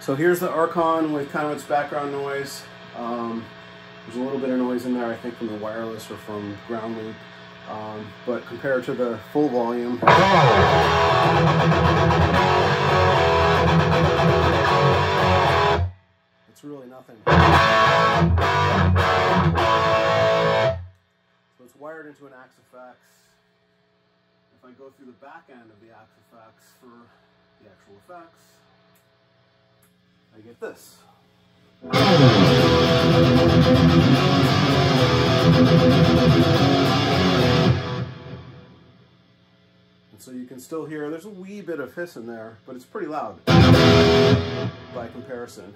So here's the Archon with kind of its background noise. Um, there's a little bit of noise in there, I think, from the wireless or from ground loop. Um, but compared to the full volume, it's really nothing. So it's wired into an Axe-Fx. If I go through the back end of the Axe-Fx for the actual effects, I get this. And so you can still hear, there's a wee bit of hiss in there, but it's pretty loud by comparison.